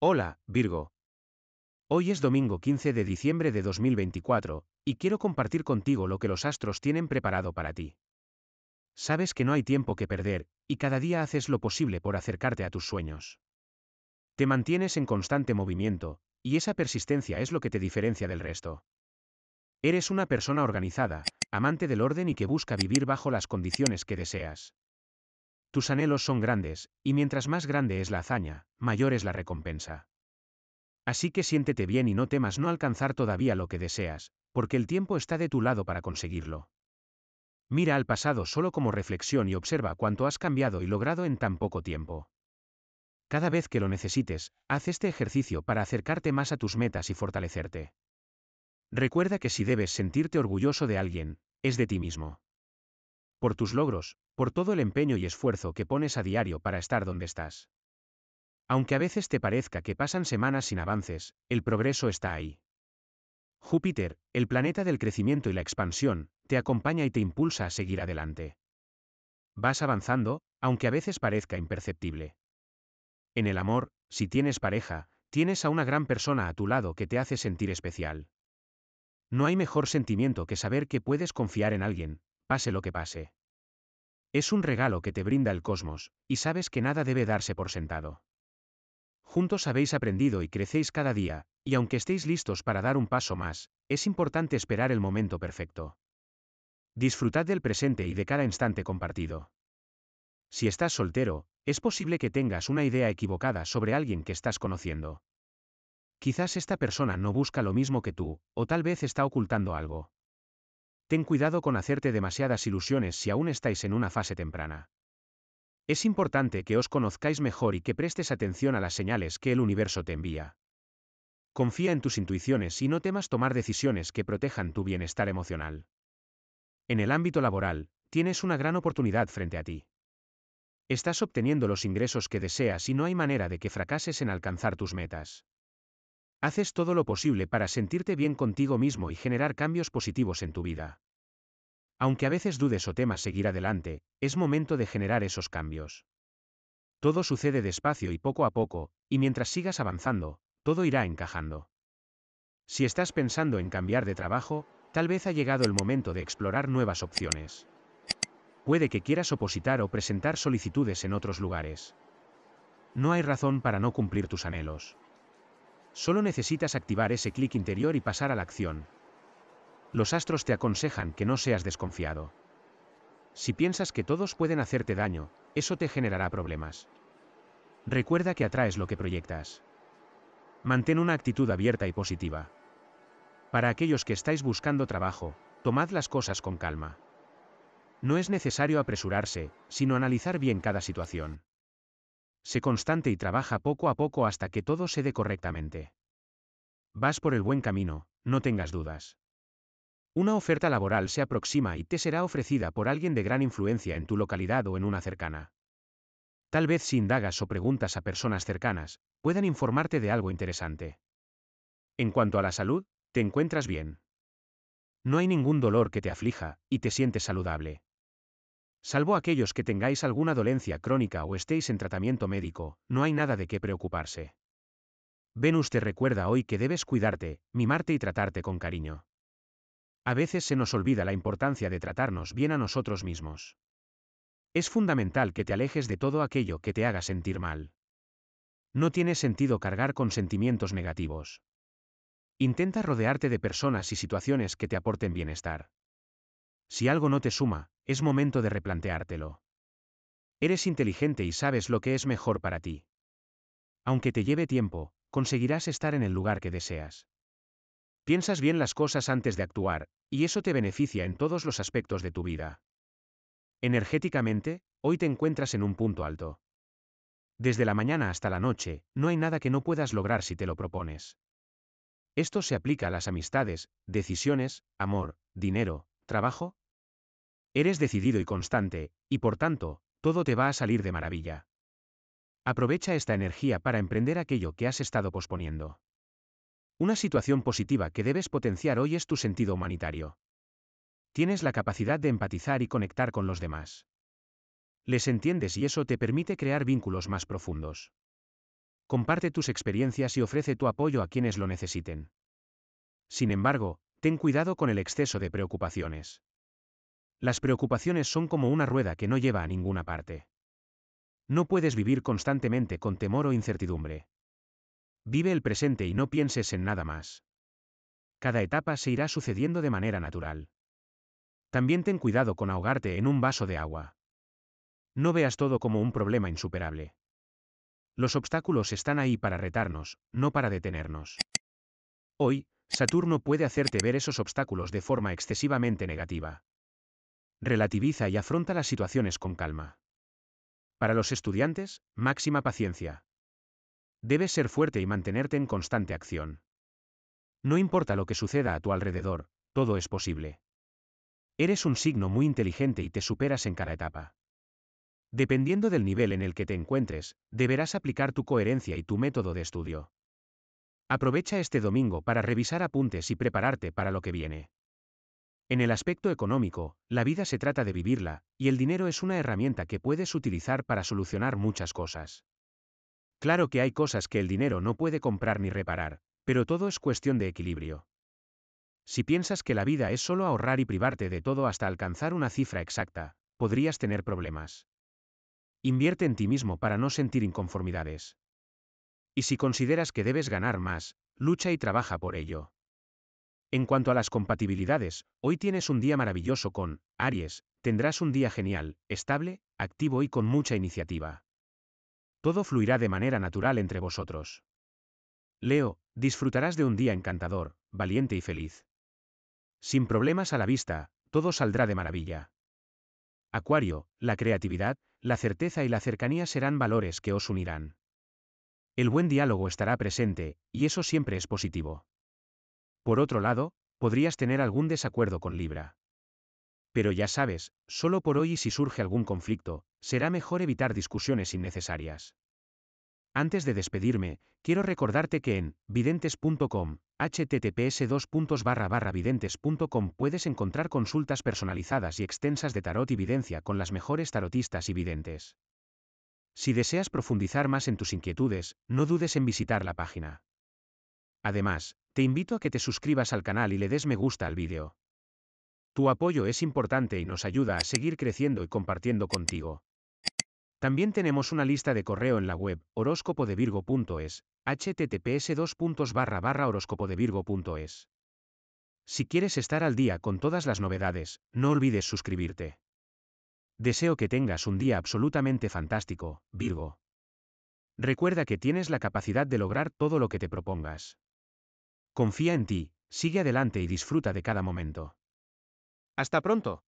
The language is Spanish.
Hola, Virgo. Hoy es domingo 15 de diciembre de 2024, y quiero compartir contigo lo que los astros tienen preparado para ti. Sabes que no hay tiempo que perder, y cada día haces lo posible por acercarte a tus sueños. Te mantienes en constante movimiento, y esa persistencia es lo que te diferencia del resto. Eres una persona organizada, amante del orden y que busca vivir bajo las condiciones que deseas. Tus anhelos son grandes, y mientras más grande es la hazaña, mayor es la recompensa. Así que siéntete bien y no temas no alcanzar todavía lo que deseas, porque el tiempo está de tu lado para conseguirlo. Mira al pasado solo como reflexión y observa cuánto has cambiado y logrado en tan poco tiempo. Cada vez que lo necesites, haz este ejercicio para acercarte más a tus metas y fortalecerte. Recuerda que si debes sentirte orgulloso de alguien, es de ti mismo. Por tus logros, por todo el empeño y esfuerzo que pones a diario para estar donde estás. Aunque a veces te parezca que pasan semanas sin avances, el progreso está ahí. Júpiter, el planeta del crecimiento y la expansión, te acompaña y te impulsa a seguir adelante. Vas avanzando, aunque a veces parezca imperceptible. En el amor, si tienes pareja, tienes a una gran persona a tu lado que te hace sentir especial. No hay mejor sentimiento que saber que puedes confiar en alguien, pase lo que pase. Es un regalo que te brinda el cosmos, y sabes que nada debe darse por sentado. Juntos habéis aprendido y crecéis cada día, y aunque estéis listos para dar un paso más, es importante esperar el momento perfecto. Disfrutad del presente y de cada instante compartido. Si estás soltero, es posible que tengas una idea equivocada sobre alguien que estás conociendo. Quizás esta persona no busca lo mismo que tú, o tal vez está ocultando algo. Ten cuidado con hacerte demasiadas ilusiones si aún estáis en una fase temprana. Es importante que os conozcáis mejor y que prestes atención a las señales que el universo te envía. Confía en tus intuiciones y no temas tomar decisiones que protejan tu bienestar emocional. En el ámbito laboral, tienes una gran oportunidad frente a ti. Estás obteniendo los ingresos que deseas y no hay manera de que fracases en alcanzar tus metas. Haces todo lo posible para sentirte bien contigo mismo y generar cambios positivos en tu vida. Aunque a veces dudes o temas seguir adelante, es momento de generar esos cambios. Todo sucede despacio y poco a poco, y mientras sigas avanzando, todo irá encajando. Si estás pensando en cambiar de trabajo, tal vez ha llegado el momento de explorar nuevas opciones. Puede que quieras opositar o presentar solicitudes en otros lugares. No hay razón para no cumplir tus anhelos. Solo necesitas activar ese clic interior y pasar a la acción. Los astros te aconsejan que no seas desconfiado. Si piensas que todos pueden hacerte daño, eso te generará problemas. Recuerda que atraes lo que proyectas. Mantén una actitud abierta y positiva. Para aquellos que estáis buscando trabajo, tomad las cosas con calma. No es necesario apresurarse, sino analizar bien cada situación. Sé constante y trabaja poco a poco hasta que todo se dé correctamente. Vas por el buen camino, no tengas dudas. Una oferta laboral se aproxima y te será ofrecida por alguien de gran influencia en tu localidad o en una cercana. Tal vez si indagas o preguntas a personas cercanas, puedan informarte de algo interesante. En cuanto a la salud, te encuentras bien. No hay ningún dolor que te aflija, y te sientes saludable. Salvo aquellos que tengáis alguna dolencia crónica o estéis en tratamiento médico, no hay nada de qué preocuparse. Venus te recuerda hoy que debes cuidarte, mimarte y tratarte con cariño. A veces se nos olvida la importancia de tratarnos bien a nosotros mismos. Es fundamental que te alejes de todo aquello que te haga sentir mal. No tiene sentido cargar con sentimientos negativos. Intenta rodearte de personas y situaciones que te aporten bienestar. Si algo no te suma, es momento de replanteártelo. Eres inteligente y sabes lo que es mejor para ti. Aunque te lleve tiempo, conseguirás estar en el lugar que deseas. Piensas bien las cosas antes de actuar, y eso te beneficia en todos los aspectos de tu vida. Energéticamente, hoy te encuentras en un punto alto. Desde la mañana hasta la noche, no hay nada que no puedas lograr si te lo propones. Esto se aplica a las amistades, decisiones, amor, dinero, trabajo, Eres decidido y constante, y por tanto, todo te va a salir de maravilla. Aprovecha esta energía para emprender aquello que has estado posponiendo. Una situación positiva que debes potenciar hoy es tu sentido humanitario. Tienes la capacidad de empatizar y conectar con los demás. Les entiendes y eso te permite crear vínculos más profundos. comparte tus experiencias y ofrece tu apoyo a quienes lo necesiten. Sin embargo, ten cuidado con el exceso de preocupaciones. Las preocupaciones son como una rueda que no lleva a ninguna parte. No puedes vivir constantemente con temor o incertidumbre. Vive el presente y no pienses en nada más. Cada etapa se irá sucediendo de manera natural. También ten cuidado con ahogarte en un vaso de agua. No veas todo como un problema insuperable. Los obstáculos están ahí para retarnos, no para detenernos. Hoy, Saturno puede hacerte ver esos obstáculos de forma excesivamente negativa. Relativiza y afronta las situaciones con calma. Para los estudiantes, máxima paciencia. Debes ser fuerte y mantenerte en constante acción. No importa lo que suceda a tu alrededor, todo es posible. Eres un signo muy inteligente y te superas en cada etapa. Dependiendo del nivel en el que te encuentres, deberás aplicar tu coherencia y tu método de estudio. Aprovecha este domingo para revisar apuntes y prepararte para lo que viene. En el aspecto económico, la vida se trata de vivirla, y el dinero es una herramienta que puedes utilizar para solucionar muchas cosas. Claro que hay cosas que el dinero no puede comprar ni reparar, pero todo es cuestión de equilibrio. Si piensas que la vida es solo ahorrar y privarte de todo hasta alcanzar una cifra exacta, podrías tener problemas. Invierte en ti mismo para no sentir inconformidades. Y si consideras que debes ganar más, lucha y trabaja por ello. En cuanto a las compatibilidades, hoy tienes un día maravilloso con Aries, tendrás un día genial, estable, activo y con mucha iniciativa. Todo fluirá de manera natural entre vosotros. Leo, disfrutarás de un día encantador, valiente y feliz. Sin problemas a la vista, todo saldrá de maravilla. Acuario, la creatividad, la certeza y la cercanía serán valores que os unirán. El buen diálogo estará presente, y eso siempre es positivo. Por otro lado, podrías tener algún desacuerdo con Libra. Pero ya sabes, solo por hoy y si surge algún conflicto, será mejor evitar discusiones innecesarias. Antes de despedirme, quiero recordarte que en videntes.com, https videntes.com puedes encontrar consultas personalizadas y extensas de tarot y videncia con las mejores tarotistas y videntes. Si deseas profundizar más en tus inquietudes, no dudes en visitar la página. Además, te invito a que te suscribas al canal y le des me gusta al vídeo. Tu apoyo es importante y nos ayuda a seguir creciendo y compartiendo contigo. También tenemos una lista de correo en la web horóscopodevirgo.es, https horóscopodevirgo.es. Si quieres estar al día con todas las novedades, no olvides suscribirte. Deseo que tengas un día absolutamente fantástico, Virgo. Recuerda que tienes la capacidad de lograr todo lo que te propongas. Confía en ti, sigue adelante y disfruta de cada momento. Hasta pronto.